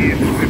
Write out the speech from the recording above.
see if